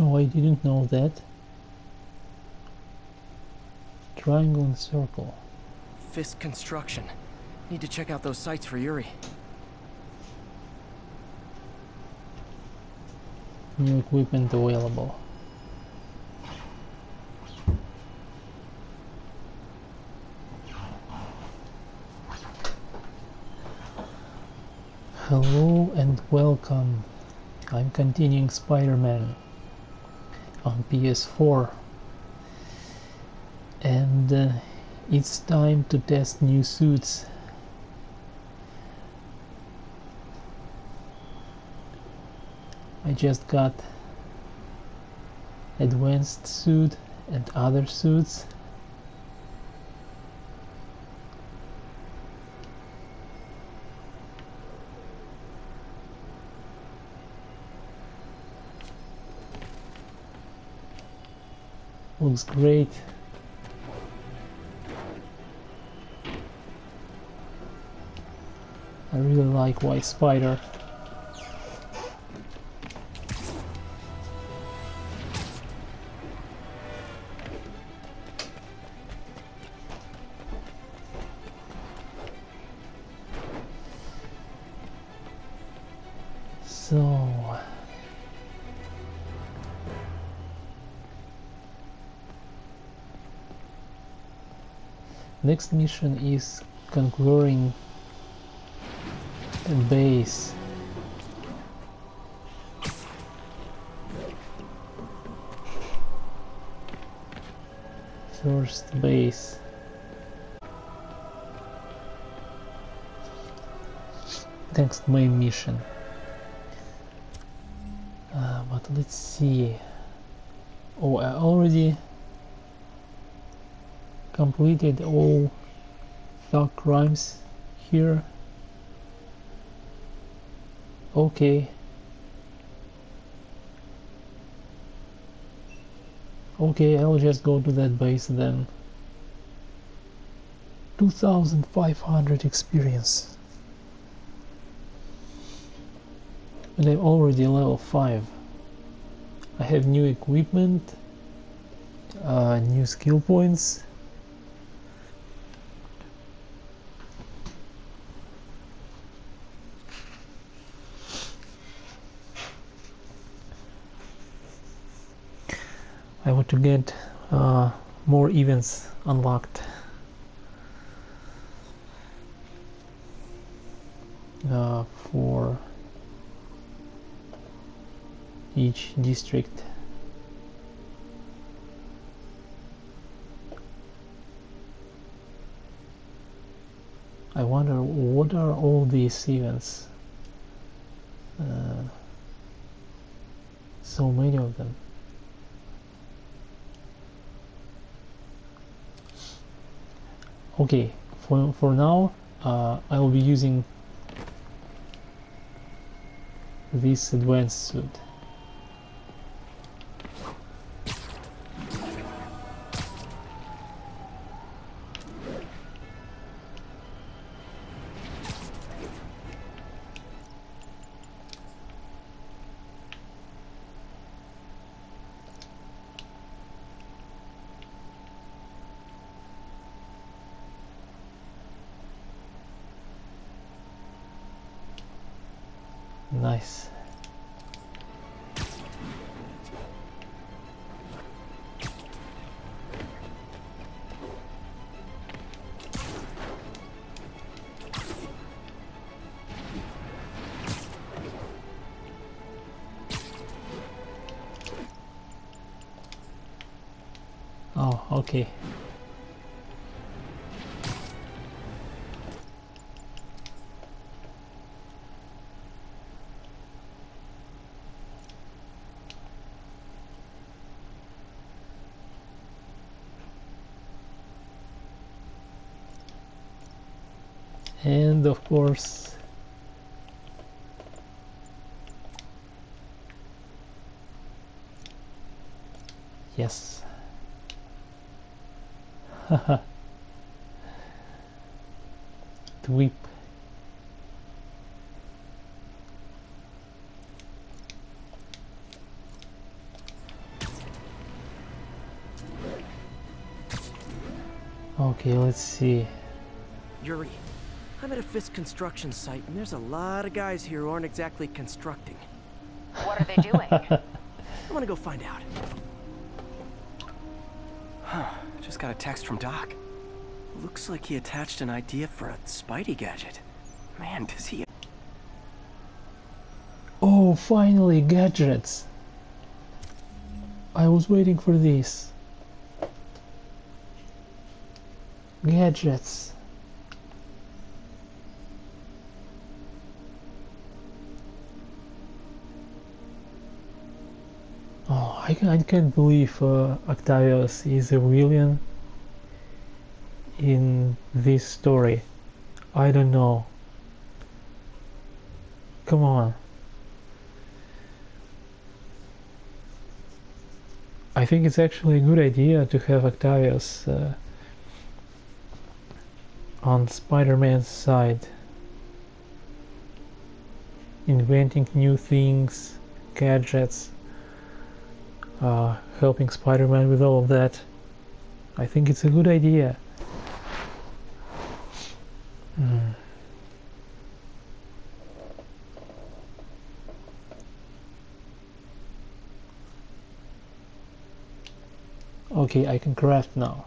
Oh, I didn't know that. Triangle and circle. Fisk Construction. Need to check out those sites for Yuri. New equipment available. Hello and welcome. I'm continuing Spider-Man on PS4 and uh, it's time to test new suits. I just got advanced suit and other suits looks great. I really like White Spider next mission is conquering base. First base. Next main mission. Uh, but let's see. Oh I already completed all thug crimes here. Okay. Okay I'll just go to that base then. 2500 experience. And I'm already level 5 I have new equipment uh, new skill points to get uh, more events unlocked. Uh, for each district. I wonder what are all these events? Uh, so many of them okay for, for now uh, I will be using this advanced suit Nice. Oh, okay. course. Yes. Haha. Dweep. Okay, let's see. Yuri, I'm at a Fisk construction site, and there's a lot of guys here who aren't exactly constructing. What are they doing? I want to go find out. Huh, just got a text from Doc. Looks like he attached an idea for a Spidey gadget. Man, does he... Oh, finally, gadgets! I was waiting for these. Gadgets. I, can't believe uh, Octavius is a villain in this story. I don't know. Come on. I think it's actually a good idea to have Octavius uh, on Spider-Man's side. Inventing new things, gadgets, uh, helping Spider-Man with all of that. I think it's a good idea. Mm. Okay, I can craft now.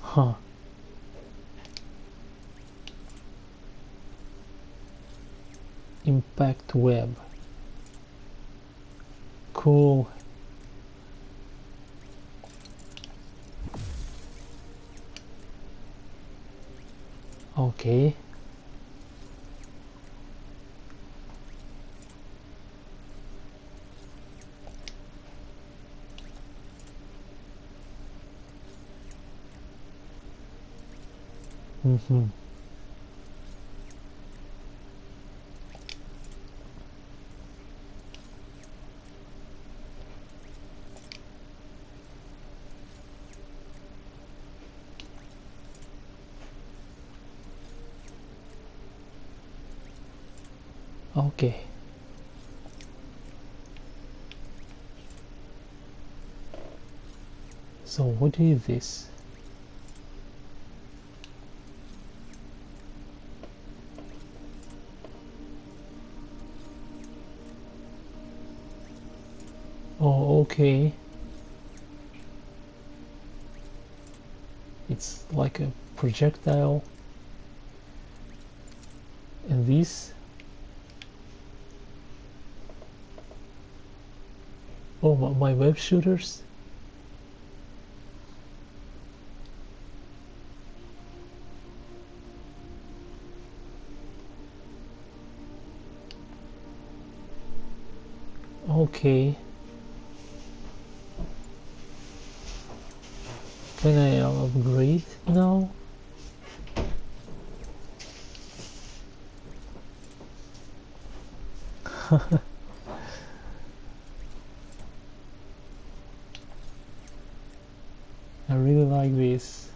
Huh. Impact web. Cool. Okay. Mm-hmm. Okay. So what is this? Oh, okay. It's like a projectile. And this Oh, my, my web shooters? Okay. Can I upgrade now? I really like this.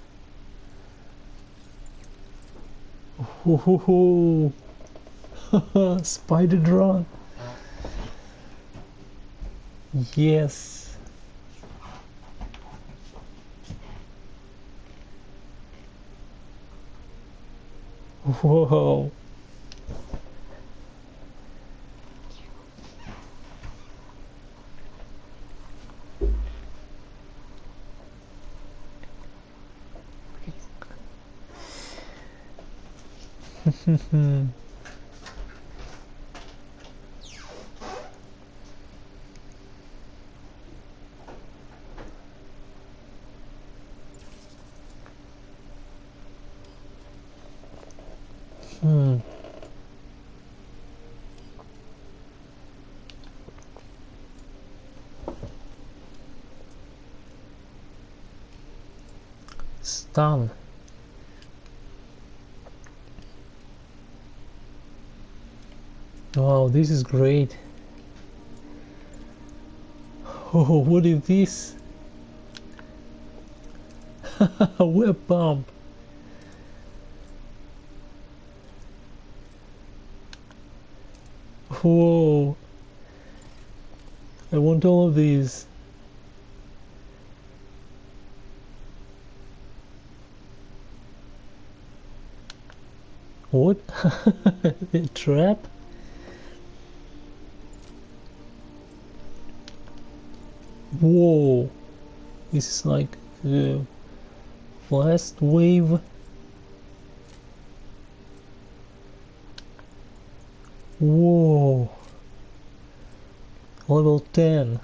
Ooh, spider drone. Yes. Whoa. hmm. Stun. Wow, this is great. Oh, what is this? Web bomb. Whoa. I want all of these. What? Trap? Whoa! This is like the last wave. Whoa! Level 10.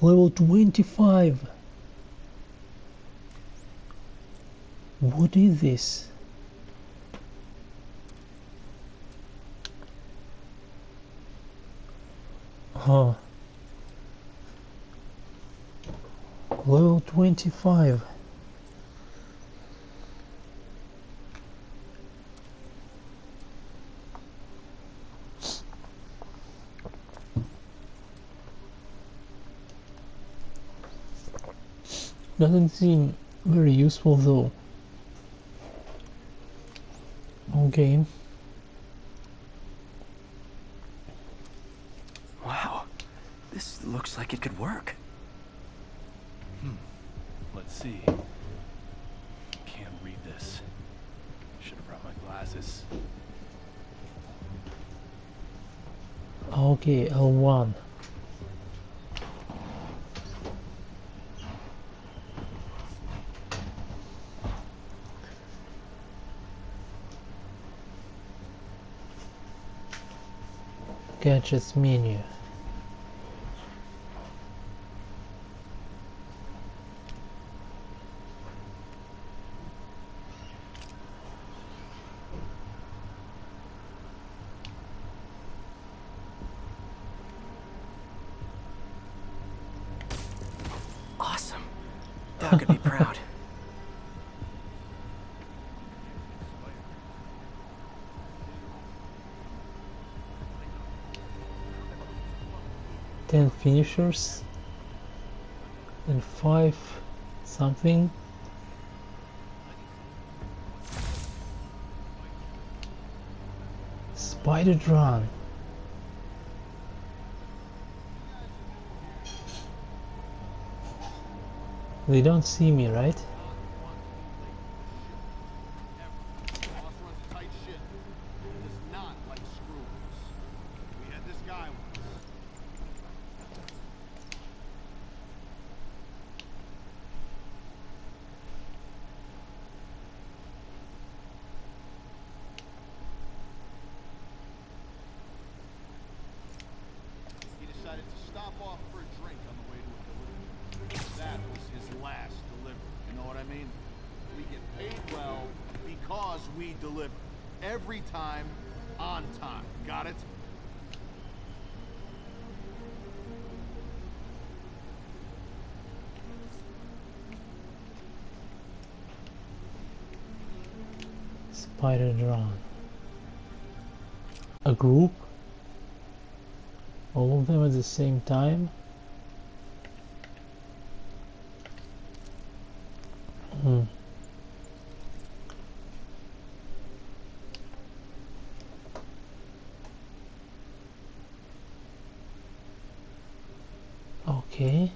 Level 25. What is this? Huh. Level 25. Doesn't seem very useful though. Okay. Wow. This looks like it could work. Let's see. Can't read this. Should have brought my glasses. Okay, L1. Gadgets menu. Awesome. Doc could be proud. Ten finishers and five something. Spider Run. They don't see me, right? Boss runs a tight ship. He does not like screw-ups. We had this guy once. He decided to stop off for a drink on the way to a delivery. That was his last delivery. You know what I mean? We get paid well because we deliver. Every time, on time. Got it? Spider Run. A group? All of them at the same time? Hmm. Okay.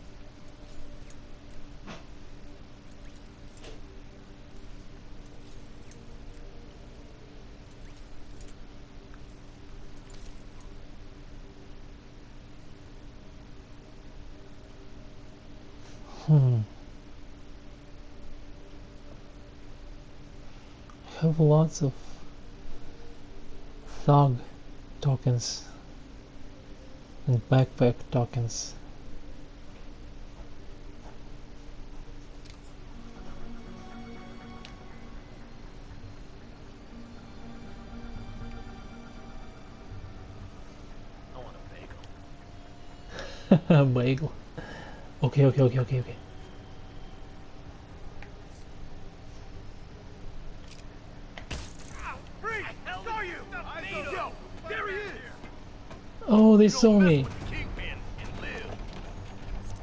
Hmm. Have lots of thug tokens and backpack tokens. I want a bagel. Bagel. Okay, okay, okay, okay, okay. Oh, they saw me.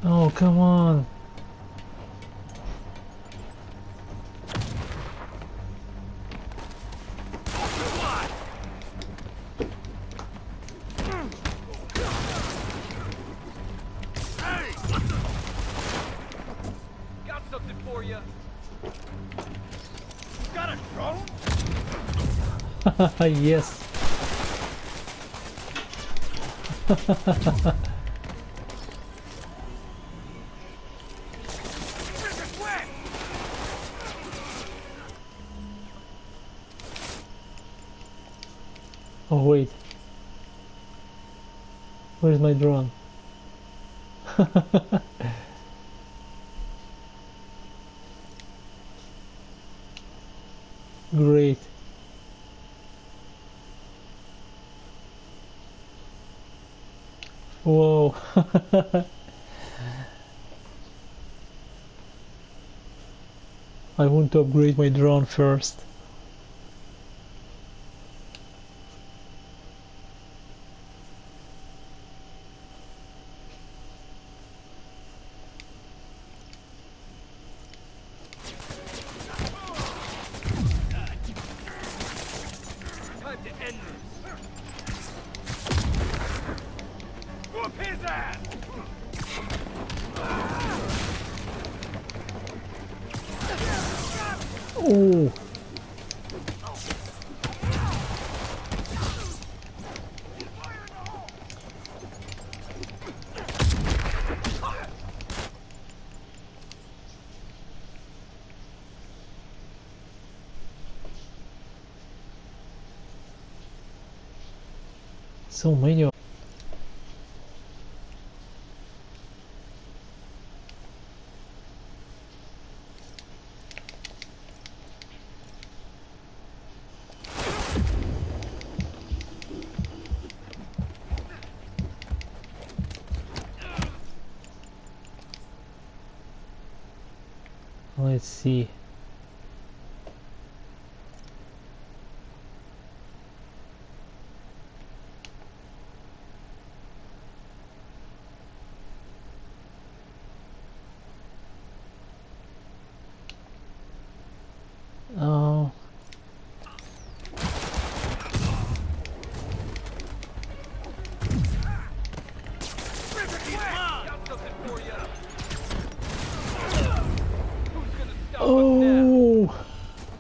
Oh, come on. yes. Oh wait. Where's my drone? Great. Whoa. I want to upgrade my drone first. Time to end this. Whoop his ass! Oh. So many of Let's see.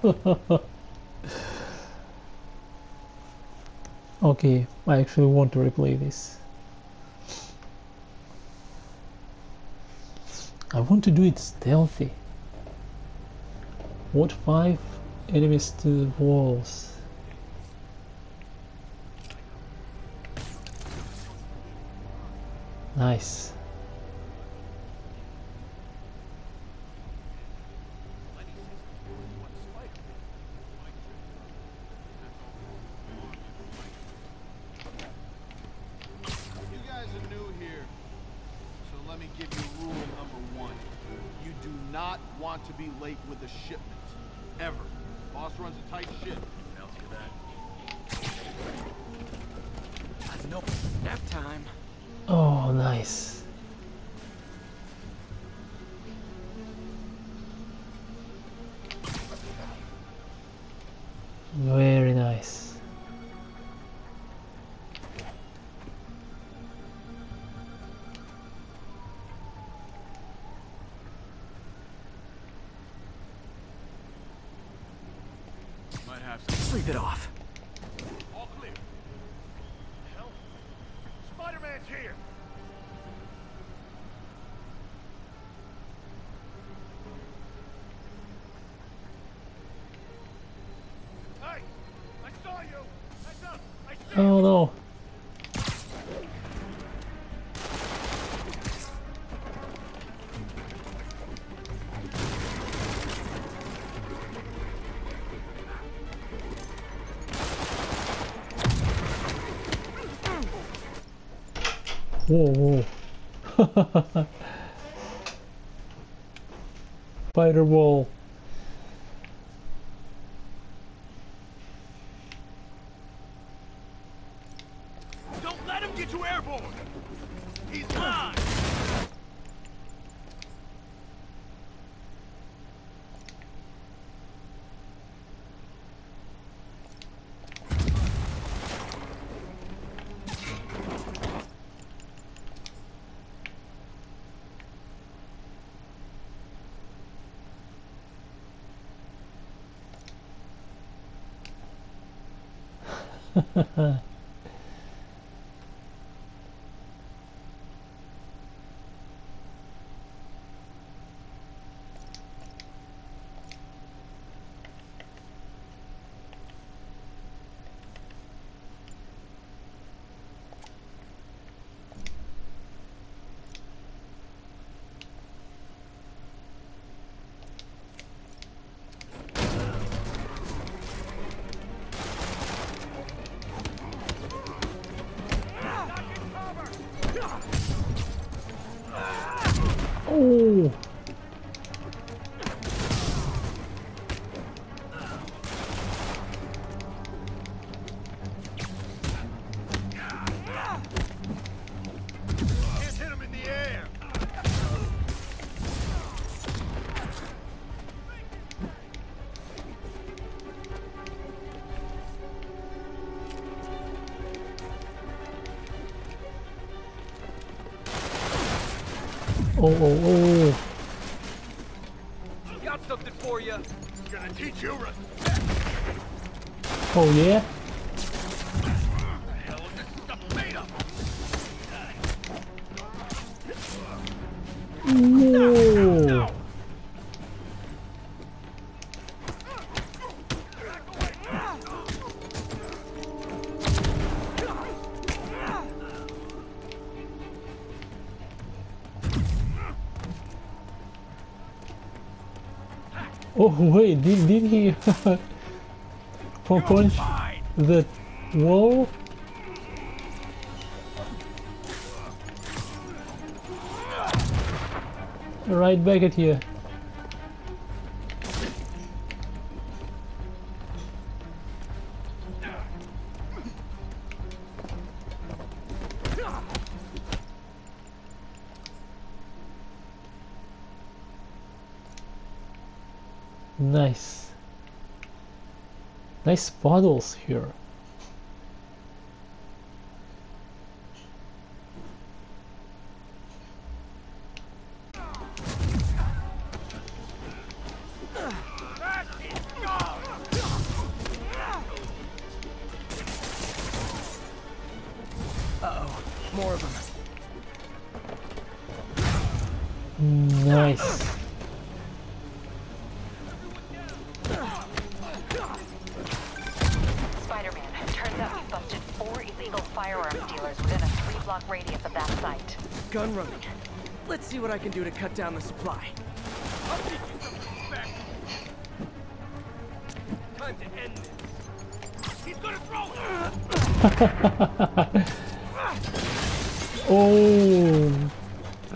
okay, I actually want to replay this. I want to do it stealthy. What five enemies to the walls? Nice. Nice. Very nice. Might have some. Sleep it off. whoa. Fireball. Ha ha ha. Oh, oh! Got something for you. Gonna teach you Oh yeah? Oh wait, did, did he punch the wall? Right back at you. Nice puddles here. Firearms dealers within a three-block radius of that site. Gun running. Let's see what I can do to cut down the supply. Time to end this. He's gonna throw it. Oh,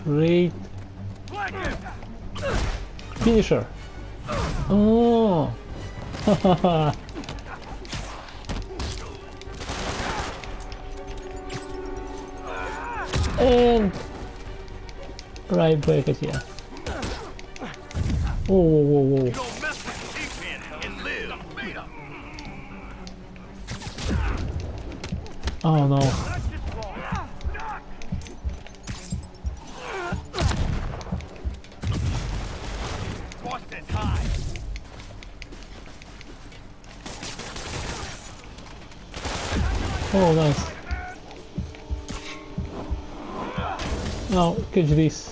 great finisher. Oh. and right back at you. Whoa, whoa, whoa, whoa. Oh, Don't mess Now, catch this.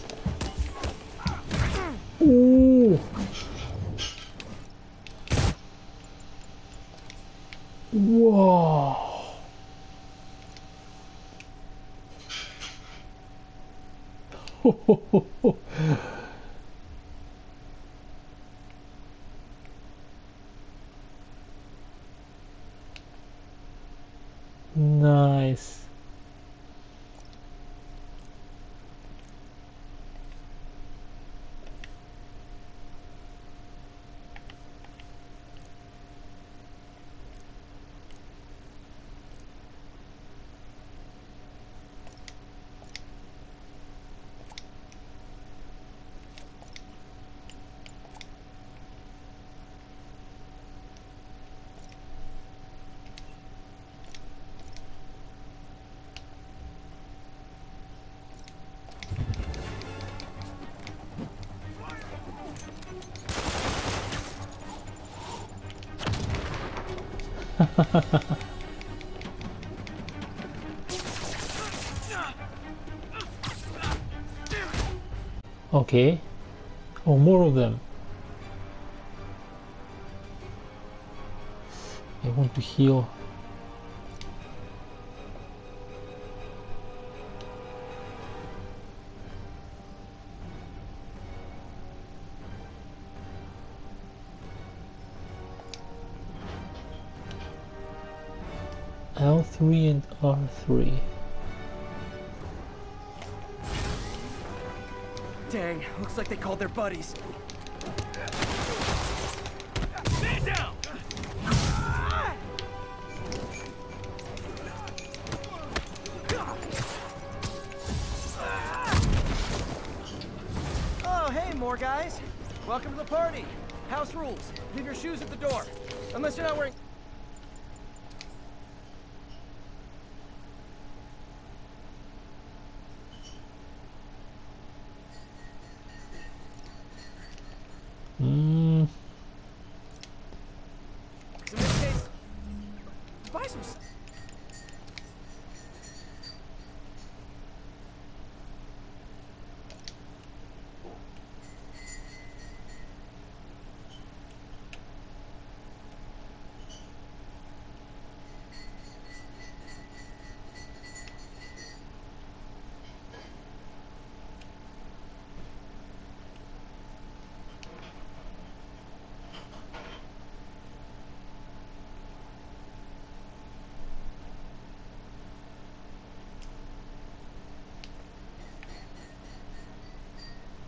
okay. Oh, more of them. I want to heal. And R3. Dang, looks like they called their buddies. Stand down! Oh, hey, more guys. Welcome to the party. House rules. Leave your shoes at the door. Unless you're not wearing... Mm, In this case, buy some... s-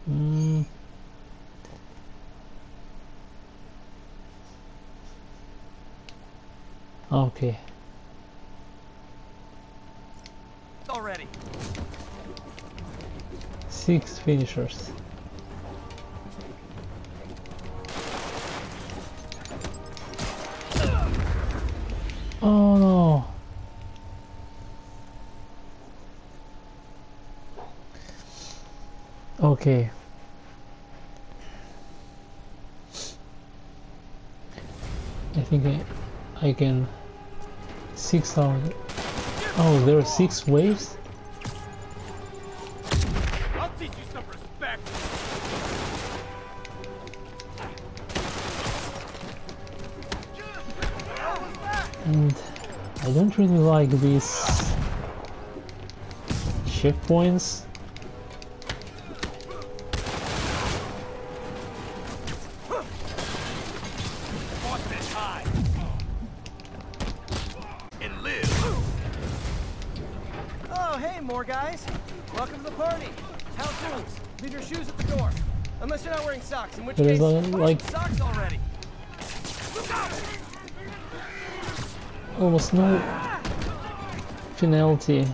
mm. Okay. Already. Six finishers. Oh no. Okay. I think I, I can six out. Oh, there are six waves. Don't really like these checkpoints. Fought this high! And live! Oh, hey, more guys. Welcome to the party. Rules. Leave your shoes at the door. Unless you're not wearing socks, in which There is case, a- like- socks already. Almost no penalty.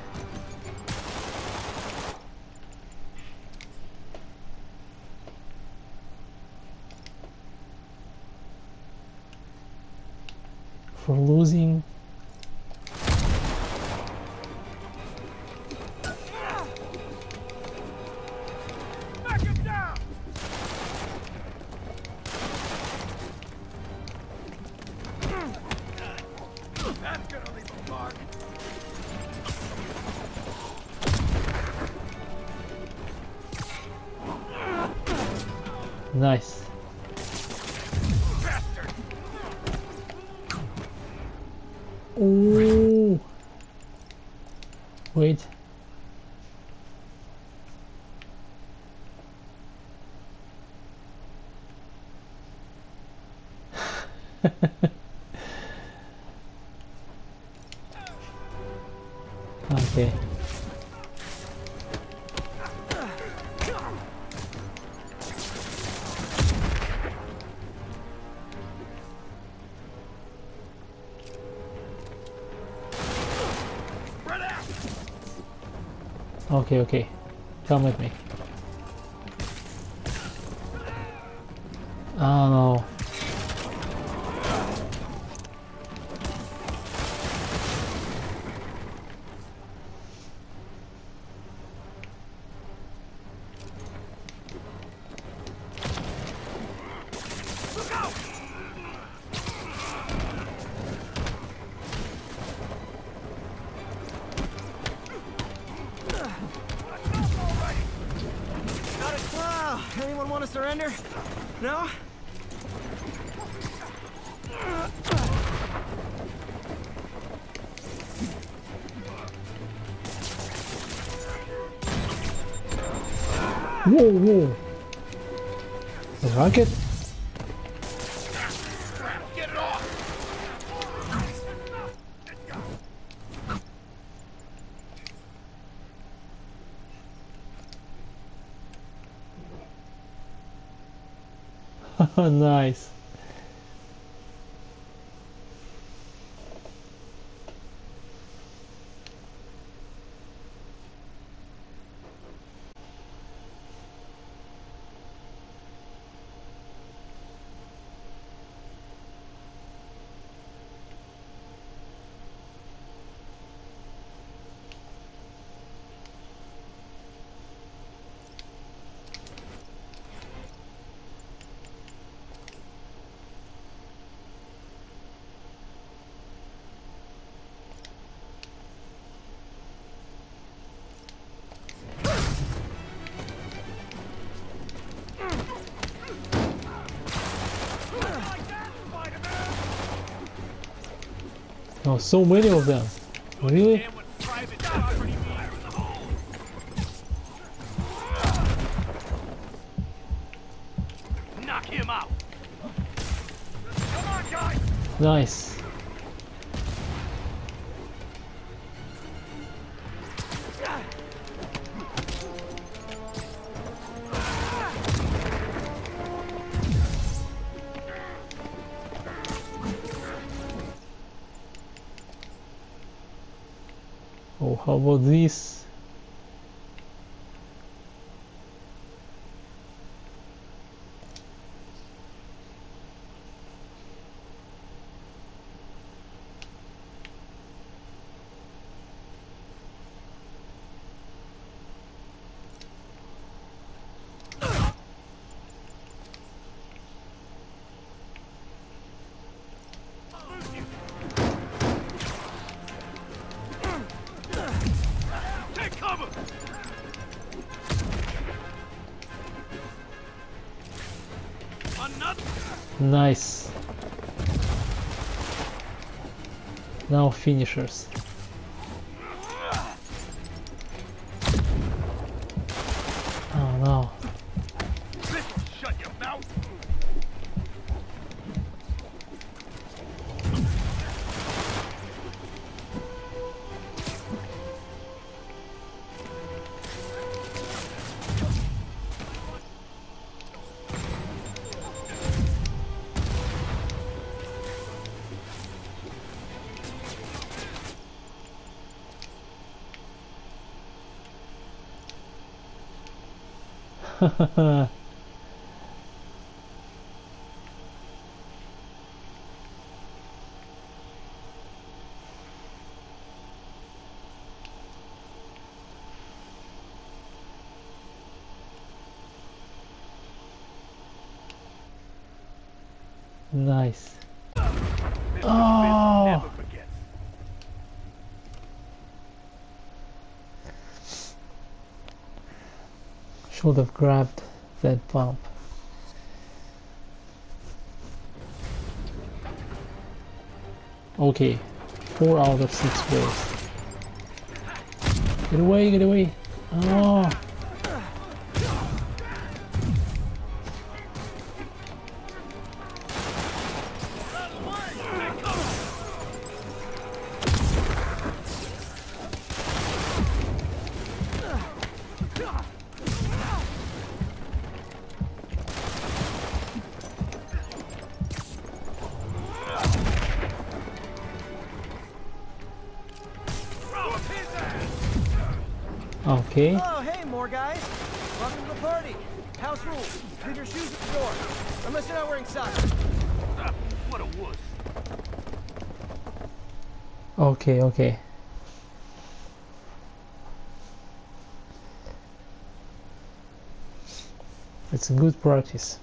Nice. Oh. Wait. Okay. Come with me. Oh no. Whoa, whoa. Rocket? Nice. Oh, so many of them. Oh, really? Knock him out. Come on, guys. Nice. Oh, how Nice. Now finishers. Nice. Should have grabbed that bump. Okay, four out of six ways. Get away, get away. Oh, Okay. It's a good practice.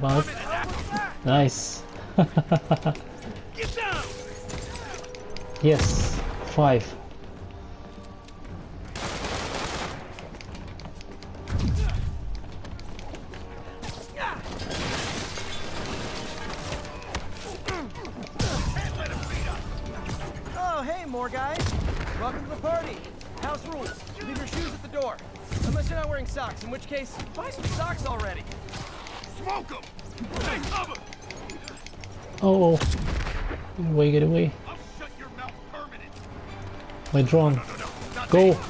bug. Nice. yes, five. My drone. Go.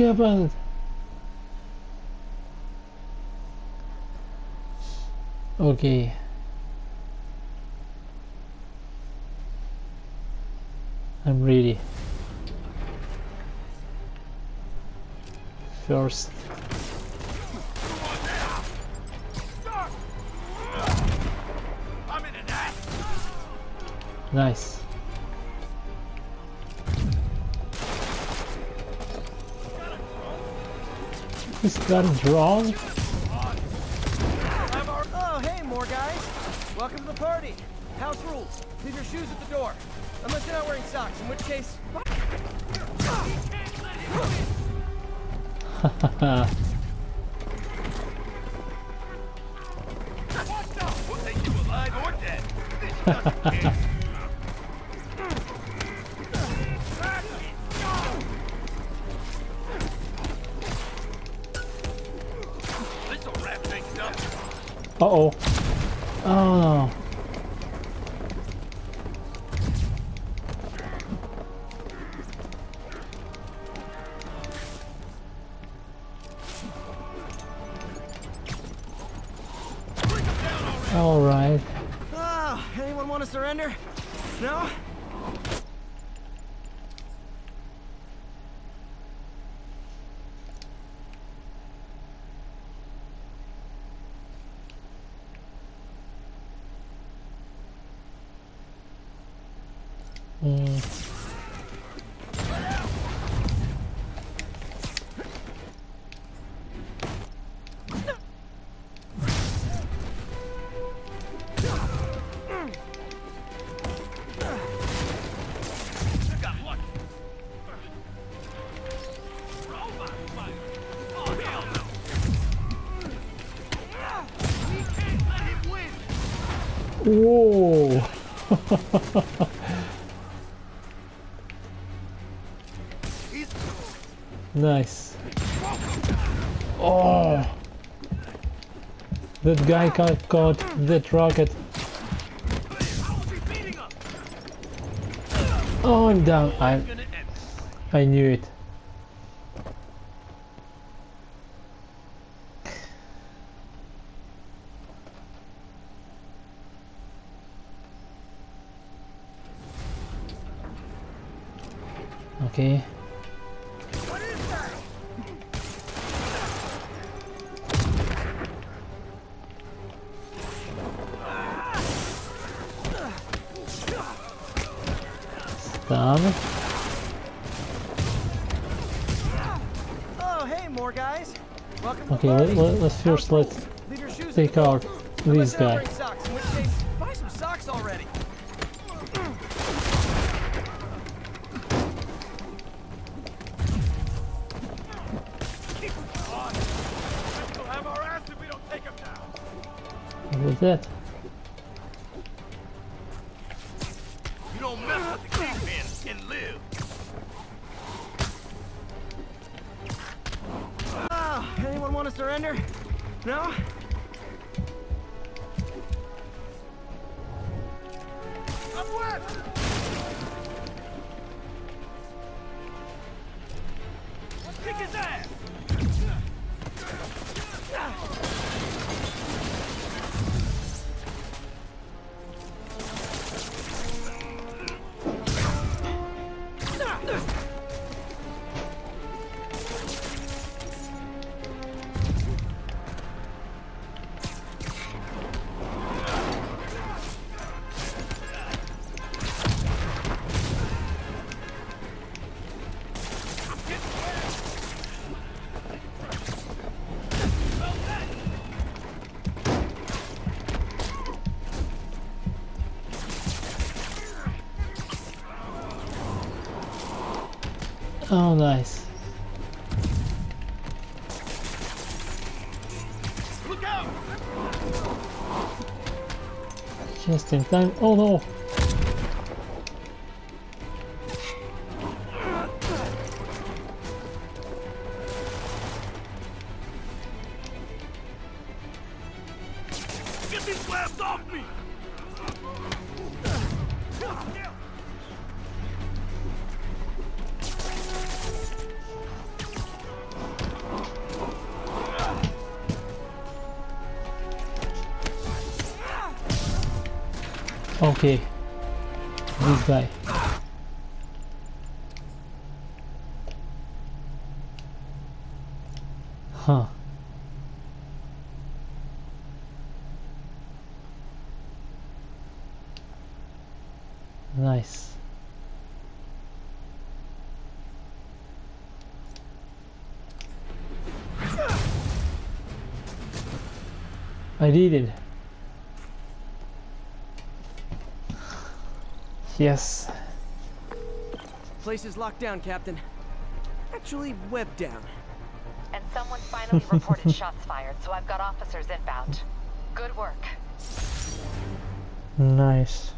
talking about? Okay. That is wrong. Oh, hey, more guys. Welcome to the party. House rules. Leave your shoes at the door. Unless you're not wearing socks, in which case... what the? What are you alive or dead? This Uh-oh. Oh. Whoa! nice. Oh! That guy got caught that rocket. Oh, I'm down. I I knew it. Okay. Stun. Oh, hey, more guys. Welcome Okay, let, party. let, let's first let's rules. Leave your shoes at take out Unless this What that? You don't mess with the kingpin and live. Oh, anyone want to surrender? No? Up Oh, nice. Just in time. Oh no! This guy. Huh. Nice. I did it. Yes. Place is locked down, Captain. Actually, webbed down. And someone finally reported shots fired, so I've got officers inbound. Good work. Nice.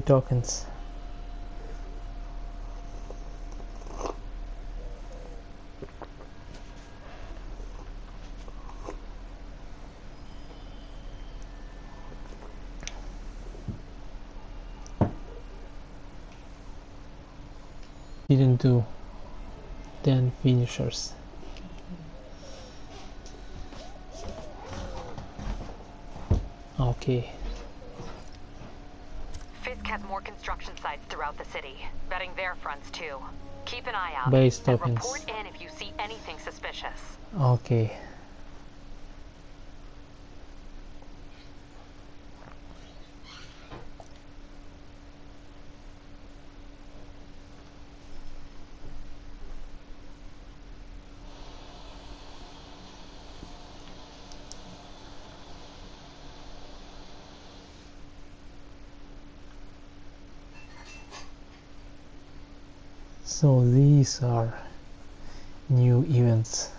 Tokens. Didn't do 10 finishers. Okay. Fisk has more construction sites throughout the city, vetting their fronts too. Keep an eye out Base tokens. report in if you see anything suspicious. Okay. So these are new events.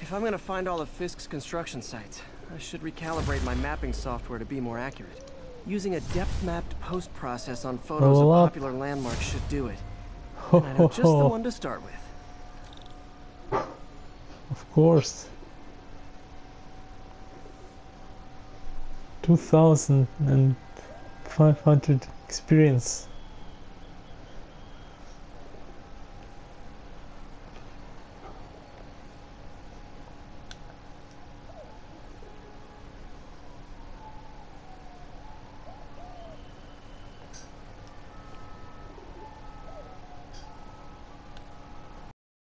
If I'm gonna find all of Fisk's construction sites, I should recalibrate my mapping software to be more accurate. Using a depth-mapped post-process on photos Roll of up. popular landmarks should do it. And I know just the one to start with. Of course. 2500 experience.